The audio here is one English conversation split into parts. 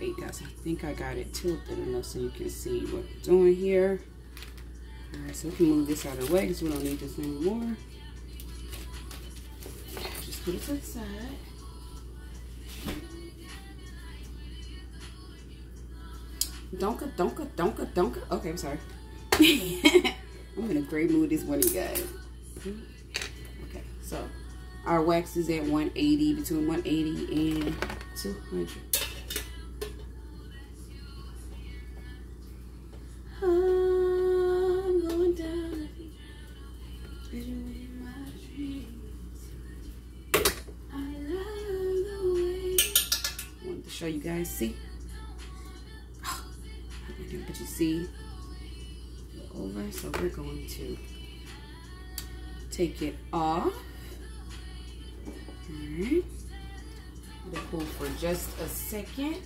eight guys. I think I got it tilted enough so you can see what I'm doing here. All right, so we can move this out of the way because we don't need this anymore. Just put it to the side. Donka, donka, donka, donka. Okay, I'm sorry. I'm in a great mood this morning, guys. Okay, so our wax is at 180, between 180 and 200. Show you guys. See? But you see over. So we're going to take it off. All right. We'll for just a second.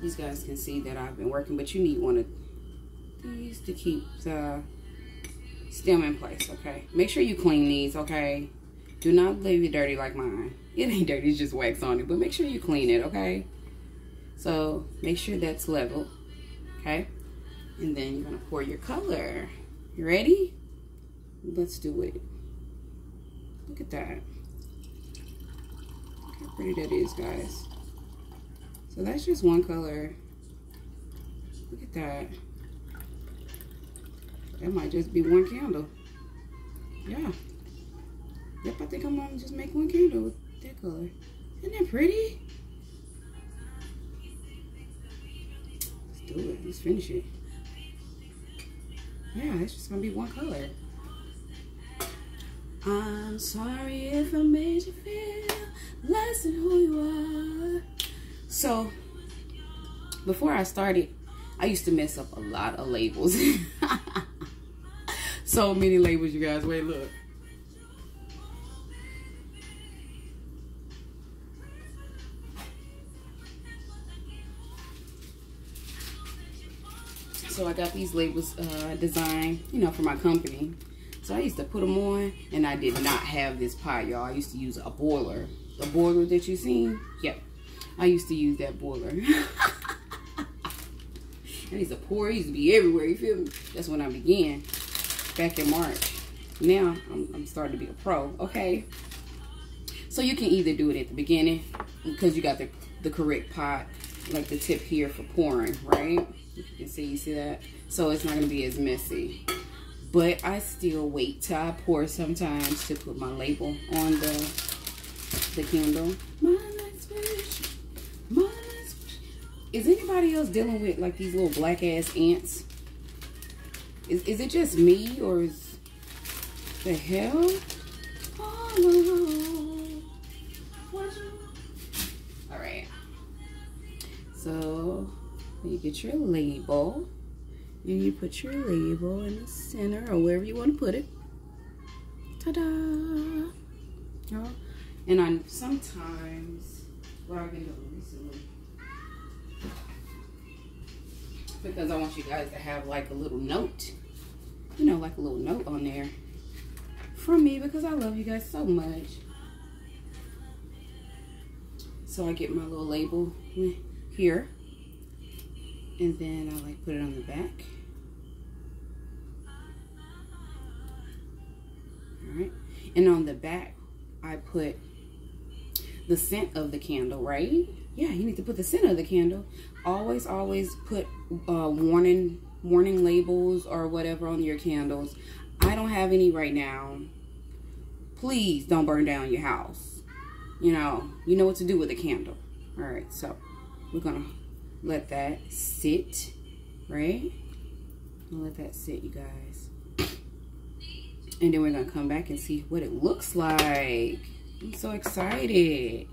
These guys can see that I've been working, but you need one of these to keep the stem in place, okay? Make sure you clean these, okay? Do not leave it dirty like mine. It ain't dirty, it's just wax on it, but make sure you clean it, okay? So make sure that's level, okay? And then you're gonna pour your color. You ready? Let's do it. Look at that. Look how pretty that is, guys. So that's just one color. Look at that. That might just be one candle. Yeah. Yep, I think I'm gonna just make one candle with that color. Isn't that pretty? Let's do it. Let's finish it. Yeah, it's just gonna be one color. I'm sorry if I made you feel less than who you are. So, before I started, I used to mess up a lot of labels. so many labels, you guys. Wait, look. So I got these labels uh, designed, you know, for my company. So I used to put them on, and I did not have this pot, y'all. I used to use a boiler. The boiler that you seen? Yep. I used to use that boiler. I used to pour. It used to be everywhere. You feel me? That's when I began back in March. Now I'm, I'm starting to be a pro. Okay. So you can either do it at the beginning because you got the, the correct pot, like the tip here for pouring, right? You can see, you see that? So it's not going to be as messy. But I still wait till I pour sometimes to put my label on the, the candle. My is anybody else dealing with like these little black ass ants? Is, is it just me or is the hell? Oh, All right. So you get your label and you put your label in the center or wherever you want to put it. Ta-da! And I sometimes what I've been doing recently because I want you guys to have like a little note. You know, like a little note on there from me because I love you guys so much. So I get my little label here. And then I like put it on the back. Alright. And on the back, I put the scent of the candle, right? Yeah, you need to put the scent of the candle. Always, always put uh, warning warning labels or whatever on your candles. I don't have any right now. Please don't burn down your house. You know, you know what to do with a candle. All right, so we're gonna let that sit, right? let that sit, you guys. And then we're gonna come back and see what it looks like. I'm so excited.